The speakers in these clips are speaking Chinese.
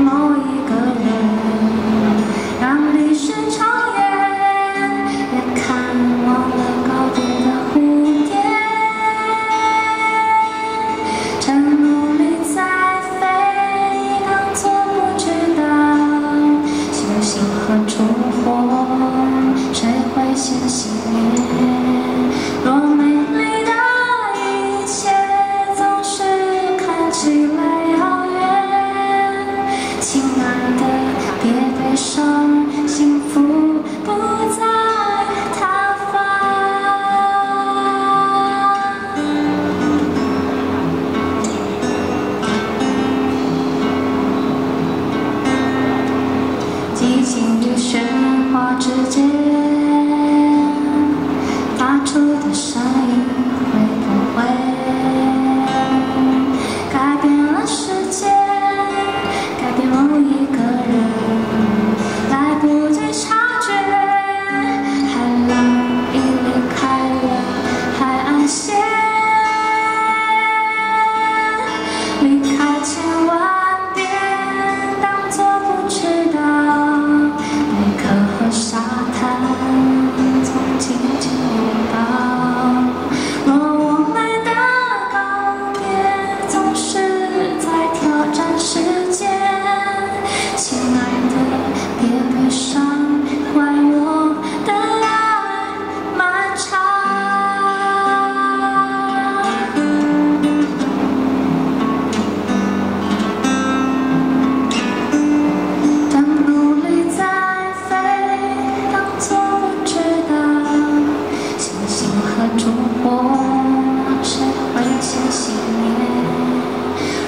某一个人，让历史长夜，眼看忘了告别的蝴蝶，蝉努力在飞，当作不知道，星星和烛火，谁会先熄灭？激情与喧哗之间发出的声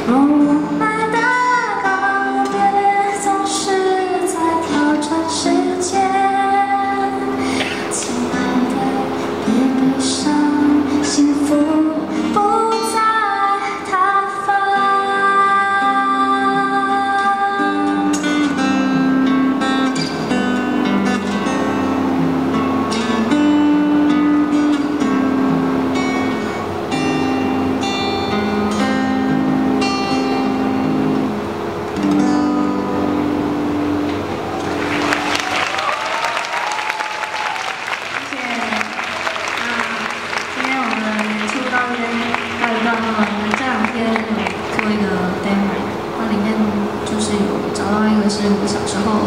Oh. 是我小时候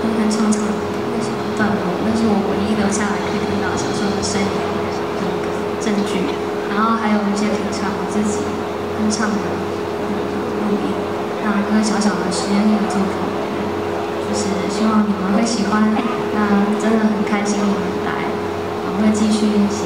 跟哼唱唱的一个小段落，那是我唯一留下来可以听到小时候的声音的一个证据。然后还有一些平常我自己哼唱的录音，那一个小小的实验的镜头。就是希望你们会喜欢。那真的很开心你们来，我会继续练习